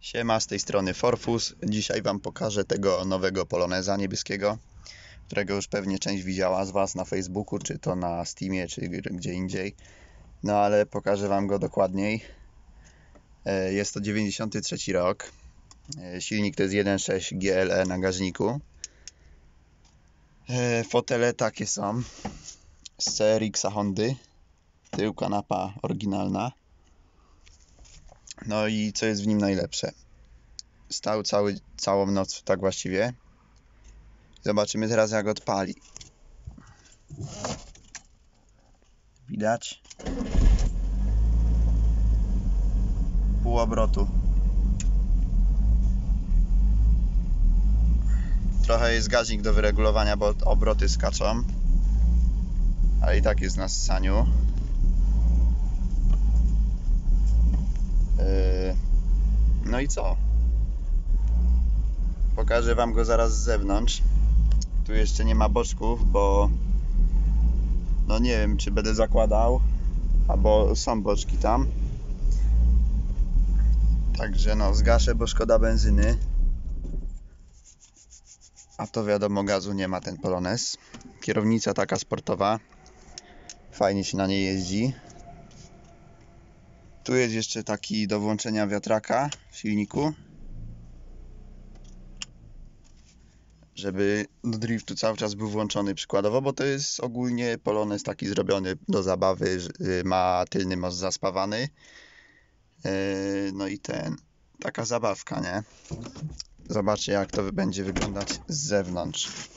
Siema, z tej strony Forfus. Dzisiaj Wam pokażę tego nowego Poloneza niebieskiego, którego już pewnie część widziała z Was na Facebooku, czy to na Steamie, czy gdzie indziej. No ale pokażę Wam go dokładniej. E, Jest to 93 rok. E, Silnik to jest 1.6 GLE na gaźniku. E, Fotele takie są z CRX-a Hondy. Tył kanapa oryginalna. No i co jest w nim najlepsze? Stał cały, całą noc, tak właściwie. Zobaczymy teraz jak odpali. Widać? Pół obrotu. Trochę jest gaźnik do wyregulowania, bo obroty skaczą. Ale i tak jest na ssaniu. No i co? Pokażę Wam go zaraz z zewnątrz. Tu jeszcze nie ma boczków, bo no nie wiem, czy będę zakładał, albo są boczki tam. Także no, zgaszę, bo szkoda benzyny. A to wiadomo, gazu nie ma ten Polones. Kierownica taka sportowa. Fajnie się na niej jeździ. Tu jest jeszcze taki do włączenia wiatraka w silniku. Żeby do driftu cały czas był włączony przykładowo, bo to jest ogólnie Polones taki zrobiony do zabawy, y, ma tylny most zaspawany. Yy, No i ten, taka zabawka, nie? Zobaczcie jak to będzie wyglądać z zewnątrz.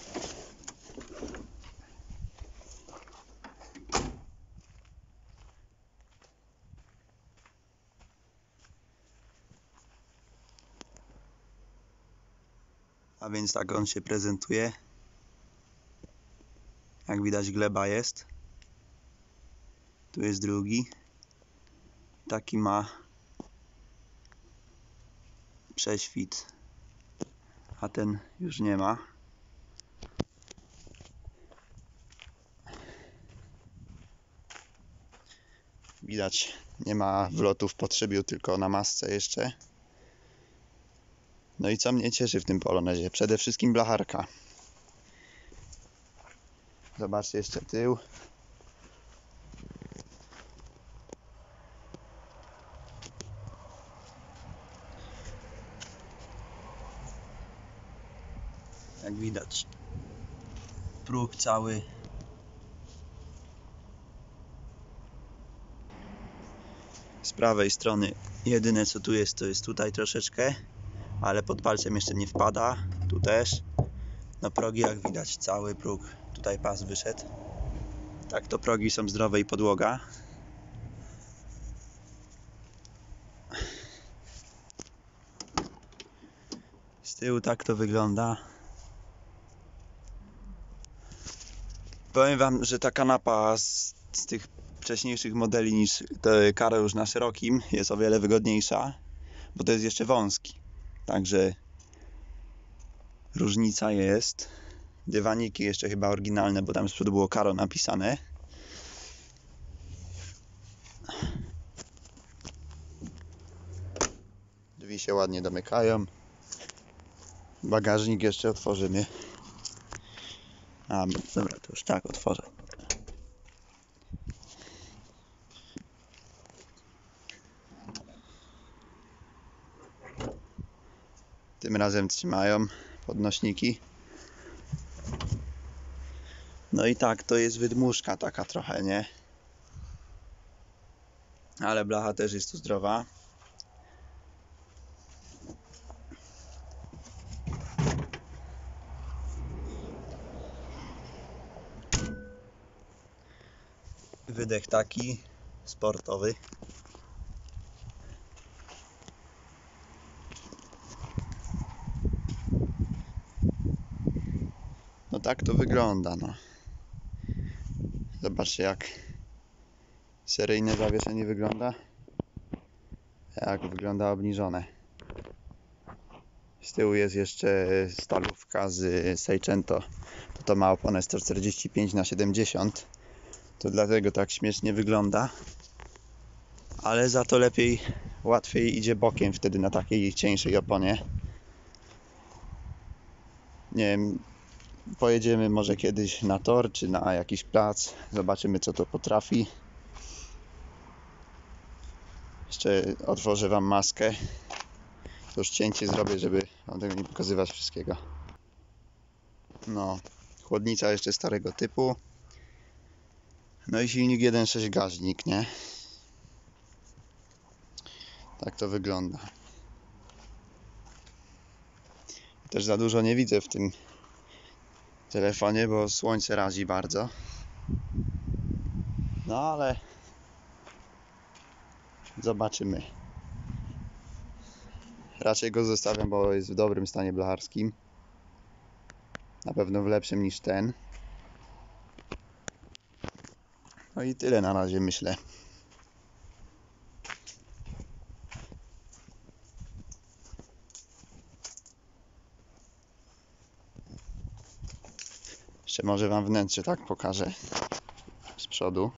A więc tak on się prezentuje. Jak widać gleba jest. Tu jest drugi. Taki ma prześwit. A ten już nie ma. Widać, nie ma wlotu w potrzebiu, tylko na masce jeszcze. No i co mnie cieszy w tym Polonezie? Przede wszystkim blacharka. Zobaczcie jeszcze tył. Jak widać, próg cały. Z prawej strony jedyne co tu jest, to jest tutaj troszeczkę ale pod palcem jeszcze nie wpada. Tu też. No progi jak widać, cały próg. Tutaj pas wyszedł. Tak to progi są zdrowe i podłoga. Z tyłu tak to wygląda. Powiem wam, że ta kanapa z, z tych wcześniejszych modeli niż te karo już na szerokim jest o wiele wygodniejsza, bo to jest jeszcze wąski. Także różnica jest. Dywaniki jeszcze chyba oryginalne, bo tam z przodu było Karo napisane. Drzwi się ładnie domykają. Bagażnik jeszcze otworzymy. A, dobra, to już tak otworzę. Tym razem trzymają podnośniki. No i tak, to jest wydmuszka taka trochę, nie? Ale blacha też jest tu zdrowa. Wydech taki sportowy. Tak to wygląda, no. Zobaczcie jak seryjne zawieszenie wygląda. Jak wygląda obniżone. Z tyłu jest jeszcze stalówka z Seicento. To, to ma oponę 145 na 70 To dlatego tak śmiesznie wygląda. Ale za to lepiej łatwiej idzie bokiem wtedy na takiej cieńszej oponie. Nie wiem, pojedziemy może kiedyś na tor czy na jakiś plac. Zobaczymy co to potrafi. Jeszcze otworzę Wam maskę. To już cięcie zrobię, żeby tego nie pokazywać wszystkiego. No, chłodnica jeszcze starego typu. No i silnik 1.6 gaźnik, nie? Tak to wygląda. Też za dużo nie widzę w tym telefonie, bo słońce razi bardzo. No ale zobaczymy. Raczej go zostawiam, bo jest w dobrym stanie blacharskim. Na pewno w lepszym niż ten. No i tyle na razie myślę. Jeszcze może Wam wnętrze tak pokażę z przodu.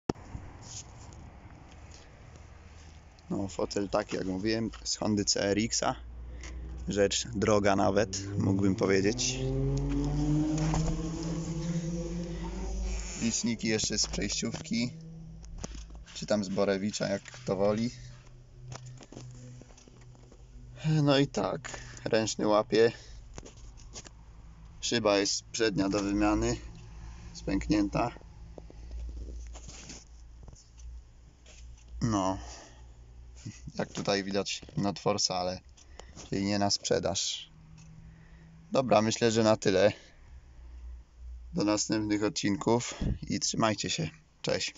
No, fotel taki jak mówiłem, z Hondy CRX-a. Rzecz droga nawet, mógłbym powiedzieć. Liczniki jeszcze z przejściówki. Czy tam z Borewicza, jak kto woli. No i tak, ręczny łapie. Szyba jest przednia do wymiany, spęknięta. No, jak tutaj widać not for sale, czyli nie na sprzedaż. Dobra, myślę, że na tyle. Do następnych odcinków i trzymajcie się. Cześć.